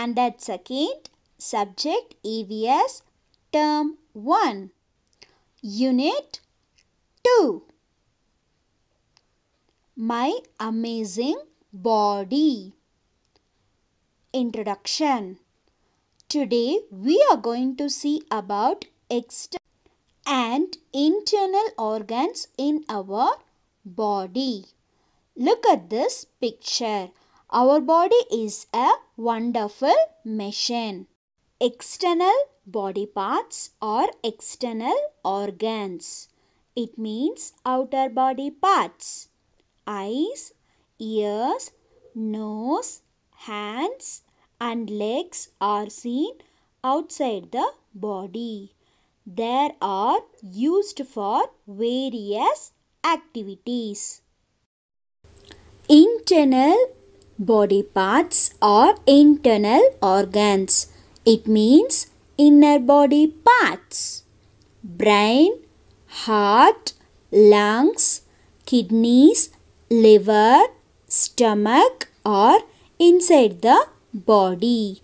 Standard Second, Subject EVS, Term 1, Unit 2. My Amazing Body. Introduction. Today we are going to see about external and internal organs in our body. Look at this picture. Our body is a wonderful machine. External body parts or external organs. It means outer body parts. Eyes, ears, nose, hands and legs are seen outside the body. They are used for various activities. Internal body parts or internal organs. It means inner body parts. Brain, heart, lungs, kidneys, liver, stomach are inside the body.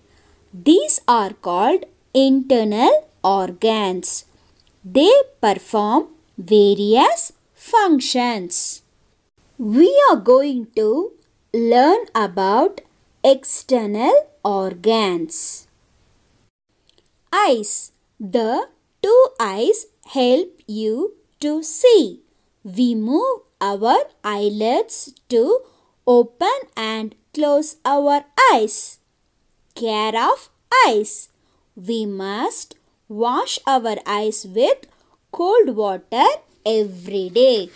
These are called internal organs. They perform various functions. We are going to learn about external organs. Eyes. The two eyes help you to see. We move our eyelids to open and close our eyes. Care of eyes. We must wash our eyes with cold water every day.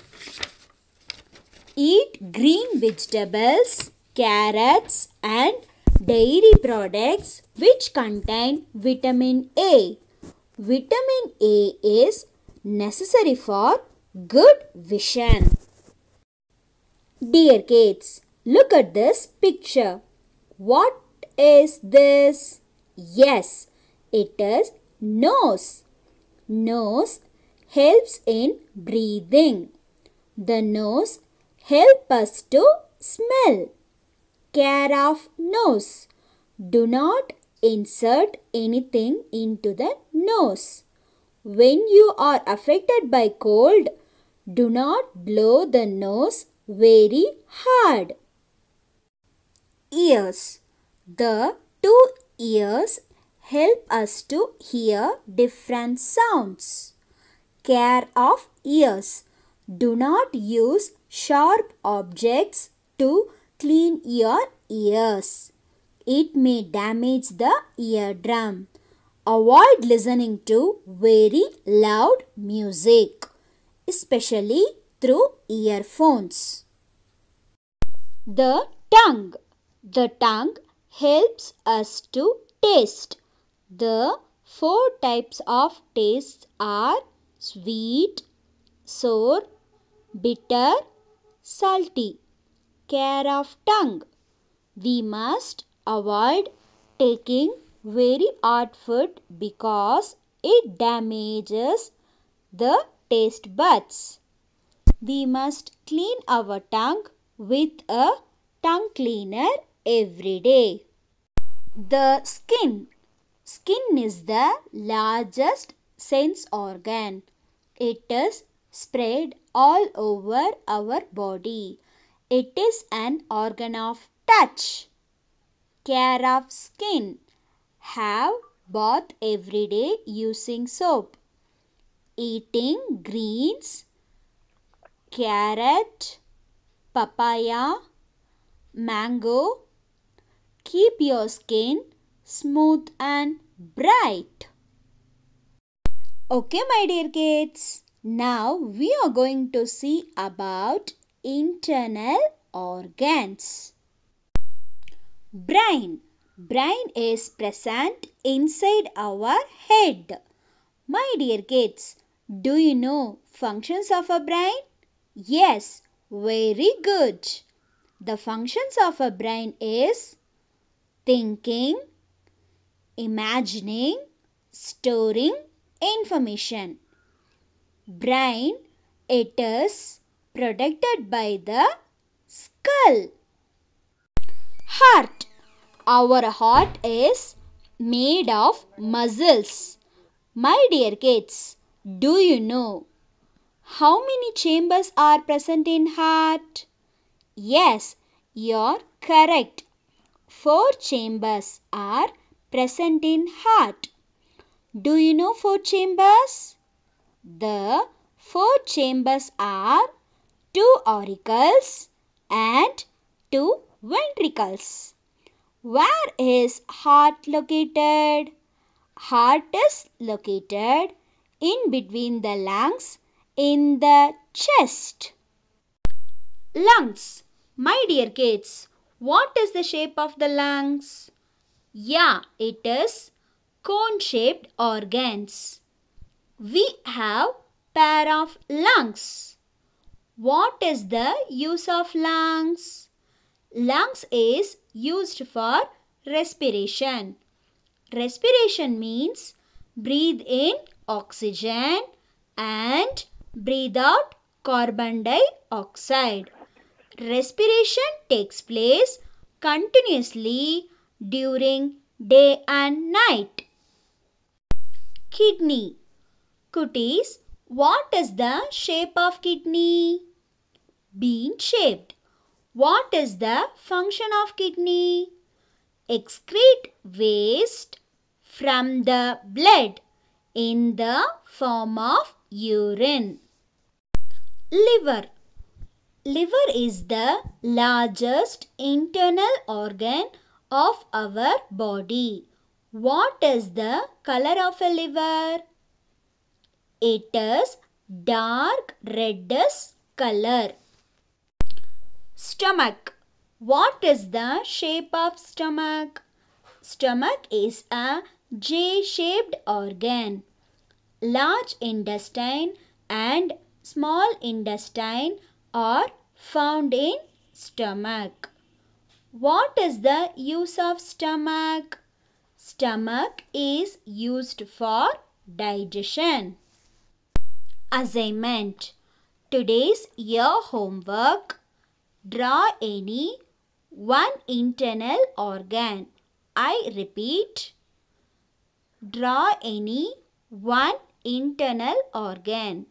Eat green vegetables, carrots and dairy products which contain vitamin A. Vitamin A is necessary for good vision. Dear kids, look at this picture. What is this? Yes, it is nose. Nose helps in breathing. The nose help us to smell. Care of nose. Do not insert anything into the nose. When you are affected by cold, do not blow the nose very hard. Ears. The two ears help us to hear different sounds. Care of ears. Do not use sharp objects to clean your ears. It may damage the eardrum. Avoid listening to very loud music, especially through earphones. The tongue. The tongue helps us to taste. The four types of tastes are sweet, sour, bitter, salty. Care of tongue. We must avoid taking very hot food because it damages the taste buds. We must clean our tongue with a tongue cleaner every day. The skin. Skin is the largest sense organ. It is spread all over our body. It is an organ of touch. Care of skin. Have bath every day using soap. Eating greens, carrot, papaya, mango. Keep your skin smooth and bright. Okay, my dear kids. Now we are going to see about internal organs. Brain. Brain is present inside our head. My dear kids, do you know functions of a brain? Yes, very good. The functions of a brain is thinking, imagining, storing information. Brain, it is protected by the skull. Heart. Our heart is made of muscles. My dear kids, do you know how many chambers are present in heart? Yes, you're correct. Four chambers are present in heart. Do you know four chambers? The four chambers are two auricles and two ventricles. Where is heart located? Heart is located in between the lungs in the chest. Lungs. My dear kids, what is the shape of the lungs? Yeah, it is cone-shaped organs. We have pair of lungs. What is the use of lungs? Lungs is used for respiration. Respiration means breathe in oxygen and breathe out carbon dioxide. Respiration takes place continuously during day and night. Kidney. Cuties, what is the shape of kidney? Bean shaped. What is the function of kidney? Excrete waste from the blood in the form of urine. Liver. Liver is the largest internal organ of our body. What is the color of a liver? It is dark reddish color. Stomach. What is the shape of stomach? Stomach is a J-shaped organ. Large intestine and small intestine are found in stomach. What is the use of stomach? Stomach is used for digestion. Assignment Today's your homework Draw any one internal organ. I repeat, draw any one internal organ.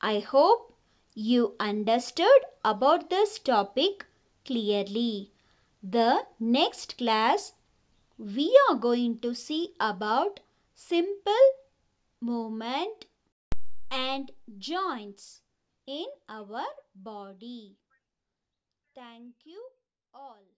I hope you understood about this topic clearly. The next class we are going to see about simple movement and joints in our body. Thank you all.